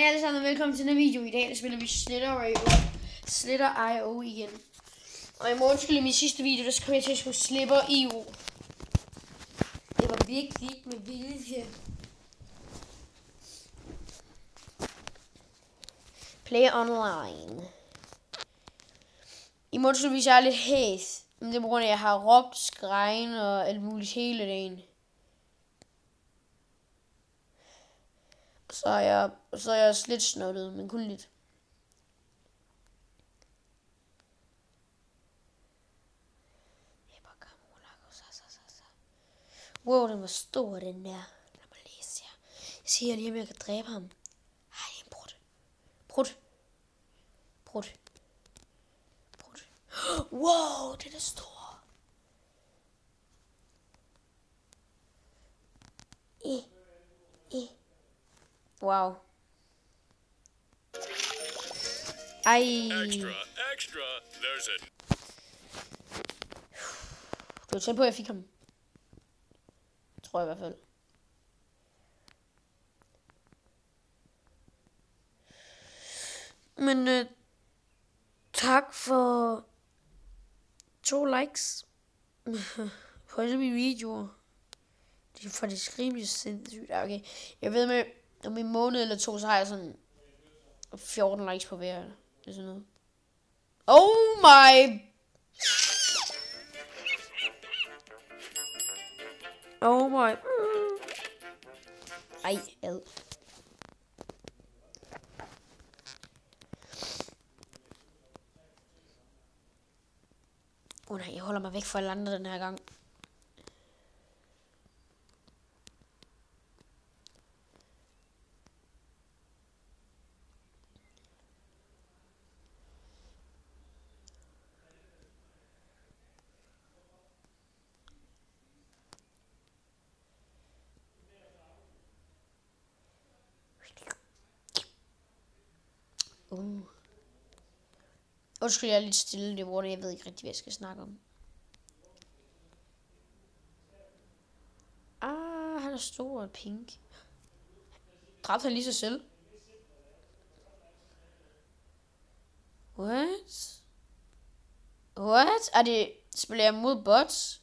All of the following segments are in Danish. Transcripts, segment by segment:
Hej alle sammen og velkommen til den video. I dag der spiller vi Slitter IO. Slitter IO igen. Og i morgen skulle min sidste video, der skal jeg til at skulle Slipper IO. Det var virkelig ikke med vilje. Play online. I morgen skulle vi så lidt hæs. Men det er på grund af, at jeg har råbt, skrejen og alt muligt hele dagen. Så er jeg, så er jeg også lidt snottet, men kun lidt. Wow, den var stor, den der. Lad mig læse her. Jeg siger lige, om jeg kan dræbe ham. Ej, det er en brud. Brud. Brud. Brud. Wow, den er stor. Eh. Eh. Wow. Ej. Extra, extra, Du var tæt på, at jeg fik ham. Tror jeg i hvert fald. Men øh, tak for to likes på alle mine videoer. Det er faktisk rimelig sindssygt. Okay. Jeg ved med, om en måned eller to, så har jeg sådan 14 likes på hver. Det er sådan noget. Oh my Oh my. Mm. Ej, ad. Åh oh, nej, jeg holder mig væk fra alle andre den her gang. Uh. Undskyld, jeg er lidt stille det hvor jeg ved ikke rigtig, hvad jeg skal snakke om. Ah, han er stor og pink. Dræbte han lige sig selv? What? What? Er det, spiller jeg mod bots?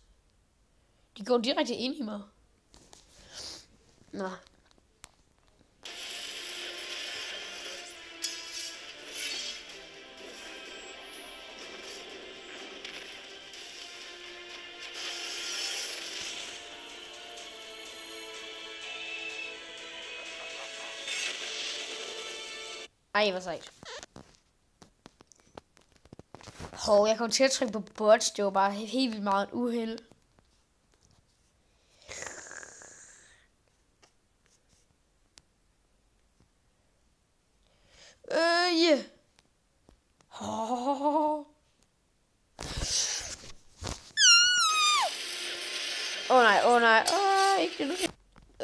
De går direkte ind i mig. Nå, Ej, hvor sejt. Hov, jeg kom til at trykke på bots. Det var bare helt vildt meget en uheld. Øh, yeah. Åh oh, nej, åh oh, nej, åh, oh, ikke nu.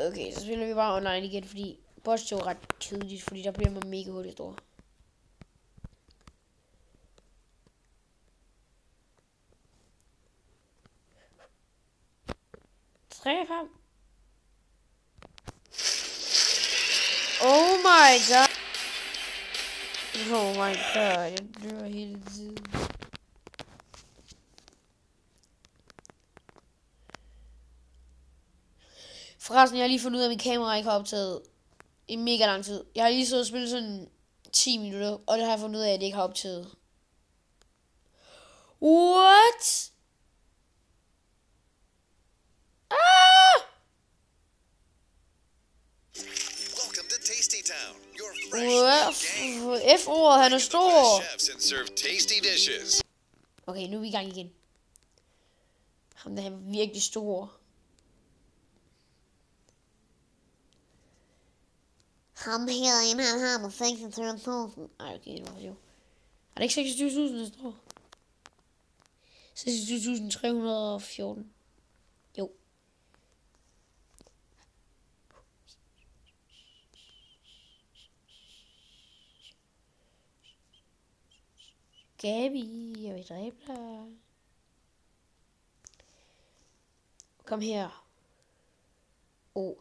Okay, så spiller vi bare online igen, fordi boss er jo ret kedeligt, fordi der bliver man mega hurtigt stor. Tre, fem. Oh my god. Oh my god, jeg dør hele tiden. Forresten, jeg har lige fundet ud af, at min kamera ikke har optaget i mega lang tid. Jeg har lige siddet og spillet sådan 10 minutter, og det har jeg fundet ud af, at det ikke har optaget. What? Ah! Welcome to Tasty Town, your fresh F-ordet, han er stor. Okay, nu er vi i gang igen. Ham der er virkelig stor. Ham herinde, han har med 26.000. Ej, okay, det var jo. Er det ikke 26.000, der står? 26.314. Jo. Gabi, jeg vil dræbe dig. Kom her. Oh.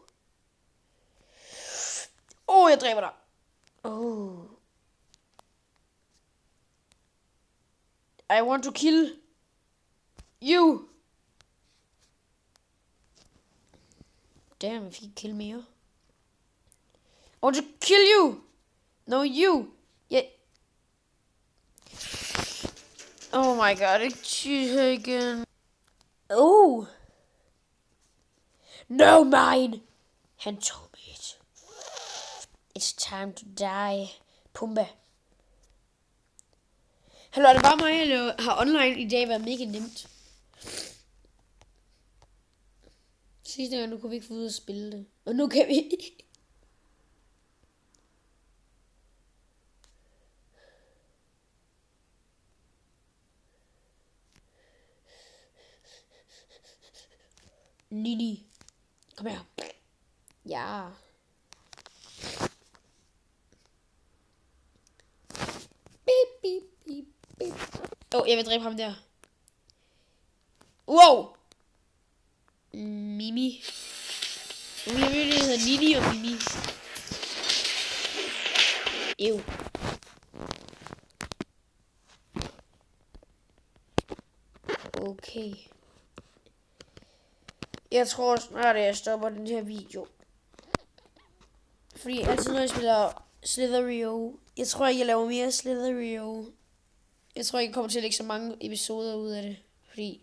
Åh, oh, jeg dræber dig. Oh. I want to kill you. Damn, if he kill me. I want to kill you. No, you. Yeah. Oh my god, it's you again. Oh. No, mine. Mit. It's time to die. Pumba. Hallo, det bare mig, jeg har online i dag været mega nemt? Sidste gang, nu kunne vi ikke få ud at spille det. Og nu kan vi. Nini. Kom her. Ja. Åh, oh, jeg vil dræbe ham der. Wow! Mimi. Nu jeg ved, det hedder Nini og Mimi. Ew. Okay. Jeg tror snart, at jeg stopper den her video. Fordi altid når jeg spiller Slitherio, jeg tror ikke, jeg laver mere Slitherio. Jeg tror ikke, jeg kommer til at lægge så mange episoder ud af det. Fordi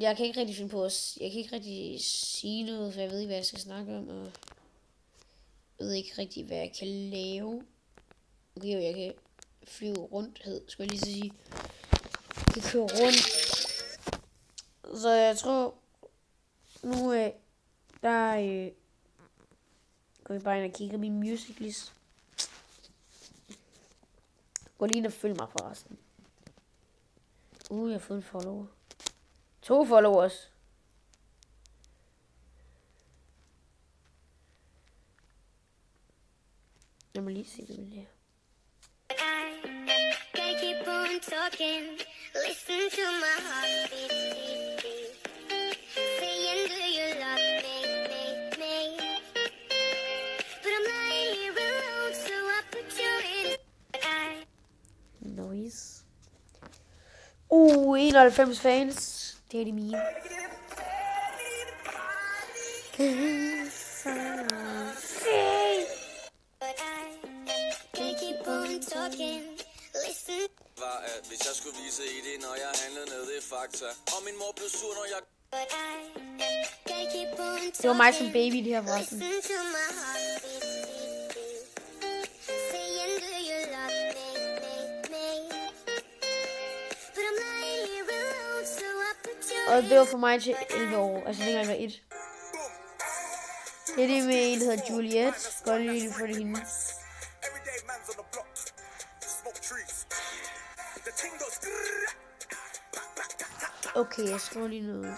jeg kan ikke rigtig finde på at, jeg kan ikke rigtig sige noget, for jeg ved ikke, hvad jeg skal snakke om, og jeg ved ikke rigtig, hvad jeg kan lave. Okay, jo, jeg kan flyve rundt, hed, skulle jeg lige så sige. Jeg kan køre rundt. Så jeg tror, nu øh, der øh, går vi bare ind og kigger min music list. Gå lige ind og følg mig forresten. Uh, jeg har fået en follower. To followers. Lad mig lige se, det er. Keep on talking. Listen to my heartbeat. Uh, 91 fans. Det er de mine. var, at hvis jeg skulle vise i det, når jeg handlede nede i Fakta. Og min mor blev sur, når jeg... Det var mig som baby, det her forresten. Og det var for mig til 11 år. Altså dengang jeg var 1. Det er det med en, der hedder Juliet. Godt det for det hende. Okay, jeg skriver lige noget.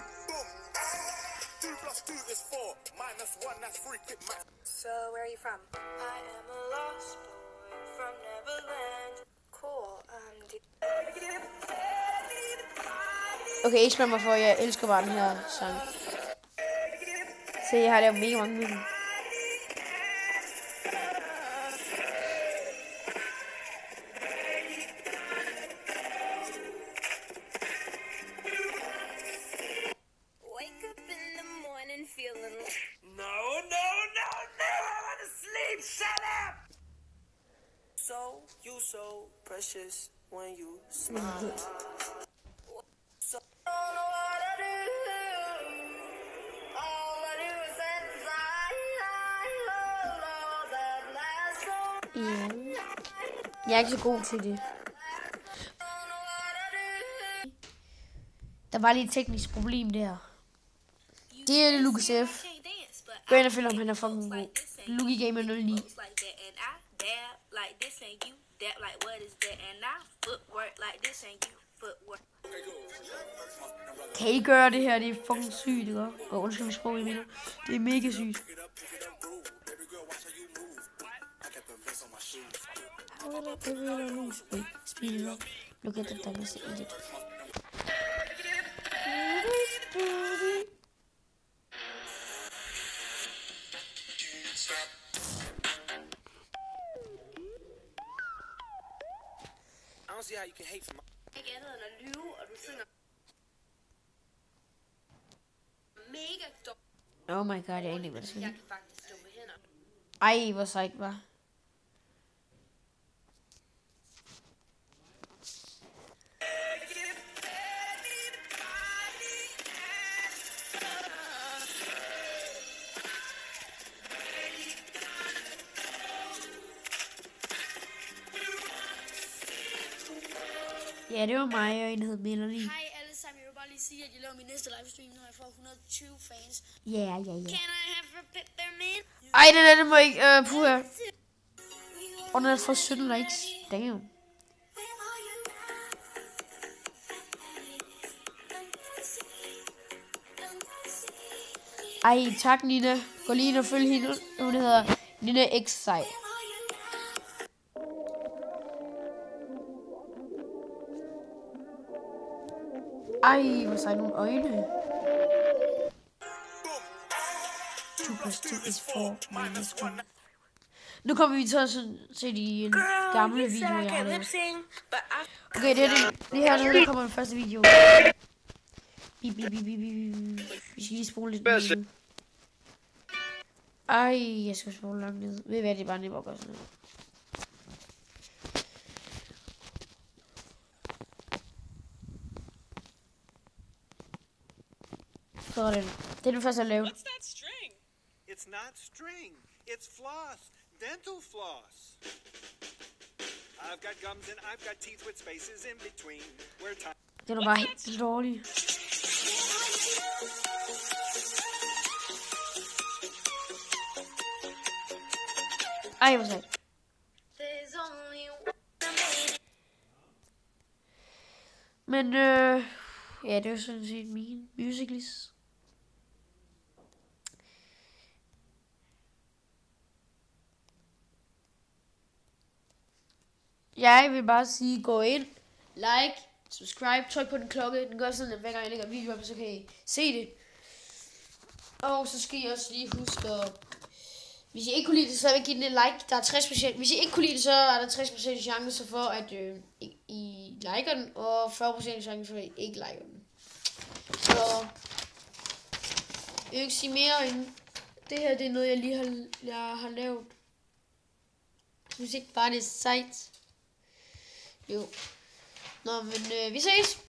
So, where are you from? I am a lost boy from Neverland. Cool. Um, Okay, ikke spørg mig for, jeg elsker bare den her sang. Se, jeg har lavet mega mange med den. wake up in the morning feeling No, no, no, no! I want to sleep. Shut up. So, you so precious when you smile. Yeah. Jeg er ikke så god til det. Der var lige et teknisk problem der. Det er det Lucas F. Gå ind og find om han er fucking god. Lucky Gamer 09. like this you like what is that and footwork like this you footwork. Kan I gøre det her? Det er fucking sygt, ikke? Og undskyld mit sprog, jeg mener. Det er mega sygt. Speed it up. Look at the time it's edit. don't see how you can hate from Ikke andet end lyve, og du synger mega dårligt. Oh my god, jeg er egentlig, hvad der skal Ej, hvor sejt, var. Ja, det var mig, og en hed Melanie. Hej alle sammen, jeg vil bare lige sige, at jeg laver min næste livestream, når jeg får 120 fans. Ja, ja, ja. Can I have a peppermint? Ej, den der, den må ikke... Øh, puh, her. Og den har fået 17 likes. Damn. Ej, tak Nina. Gå lige ind og følg hende. Hun hedder Nina X Sej. Ej, hvor sej nogle øjne. 2 plus 2 is 4 minus 1. Nu kommer vi til at se- se de en gamle video, jeg har lavet. Okay, det er det. Det her nede, der kommer den første video. Bip, bip, bip, bip, bip. Vi skal lige spole lidt ned. Ej, jeg skal spole langt ned. Ved I hvad, det er bare nemt at gøre sådan noget. Sådan. Det er det første, jeg lavede. What's that string? It's not string. It's floss. Dental floss. I've got gums and I've got teeth with spaces in between. Where time Det var bare helt dårligt. Ej, hvor sejt. There's only one Men øh, ja, det var sådan set min musicals. Jeg vil bare sige, gå ind, like, subscribe, tryk på den klokke. Den gør sådan, at hver gang jeg lægger en video op, så kan I se det. Og så skal I også lige huske at... Hvis I ikke kunne lide det, så vil jeg give den et like. Der er 60%. Hvis I ikke kunne lide det, så er der 60% chance for, at øh, I, I liker den, og 40% chance for, at I ikke liker den. Så jeg vil ikke sige mere end det her, det er noget, jeg lige har, jeg har lavet. Jeg synes ikke bare, det er sejt. Jo. Nå, men øh, vi ses.